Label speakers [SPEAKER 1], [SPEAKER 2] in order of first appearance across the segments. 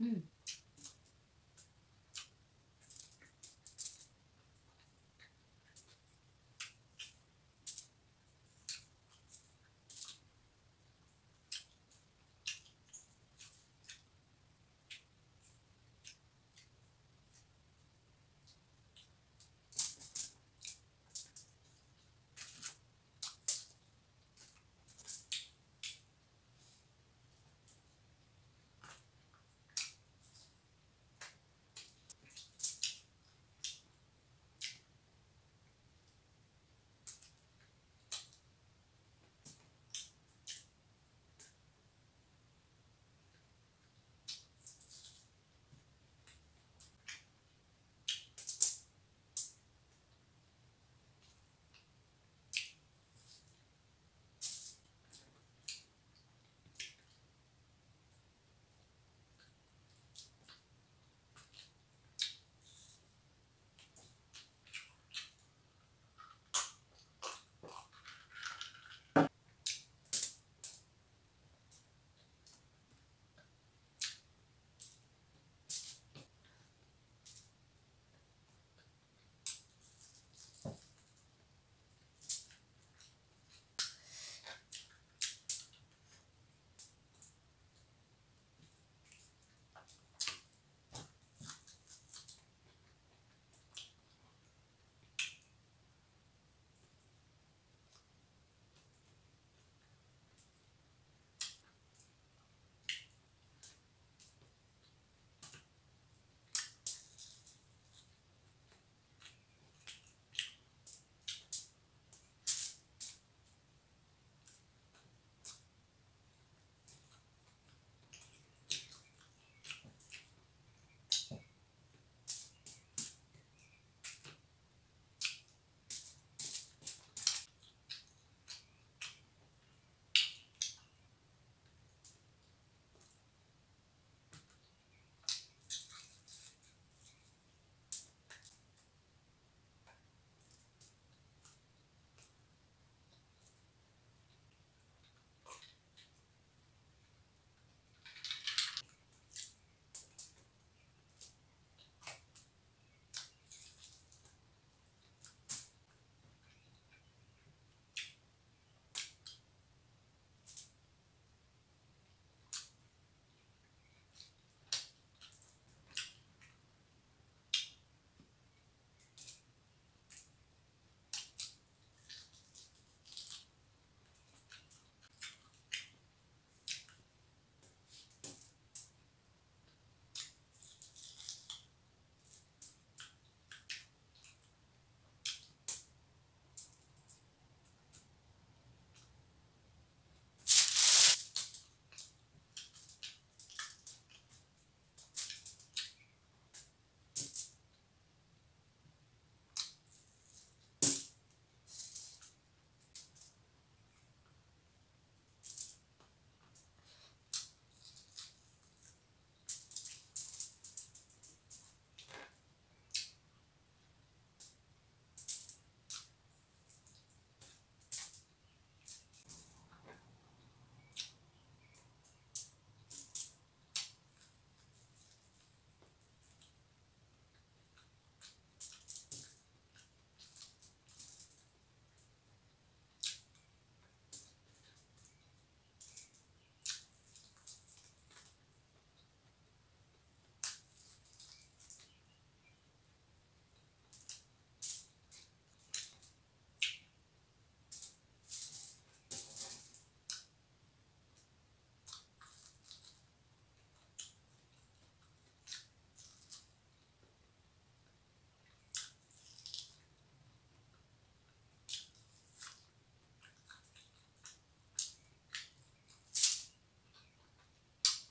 [SPEAKER 1] Mm.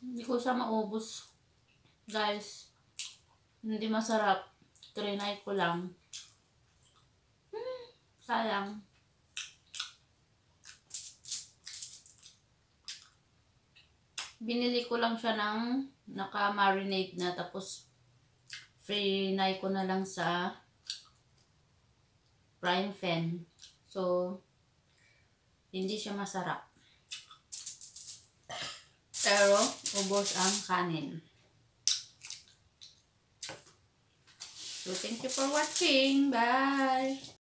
[SPEAKER 1] Hindi ko siya maubos. Guys, hindi masarap. Trinay ko lang. Hmm, sayang. Binili ko lang siya ng naka-marinate na tapos fry ko na lang sa prime fan. So, hindi siya masarap. Pero, ubos ang kanin. So, thank you for watching. Bye!